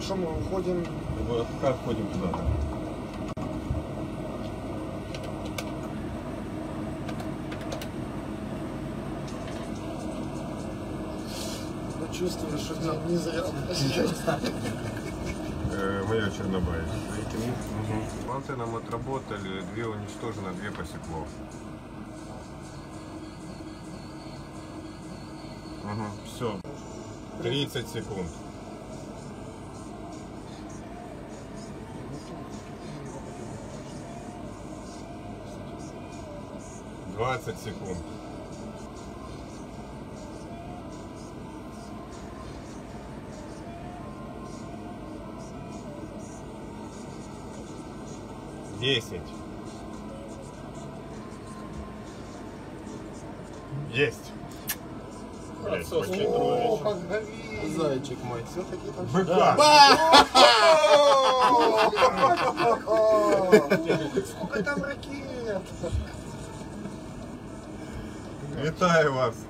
что мы уходим? Вот Как ходим туда-то? Чувствую, что не, не зря. Майор Чернобаев. Угу. Манты нам отработали, две уничтожено, две посекло. Угу. Все. 30 секунд. Двадцать секунд. Десять. Есть. Блять, почти О, как горит. Зайчик мой. Все-таки там Быка. Сколько там ракет? Вітаю вас.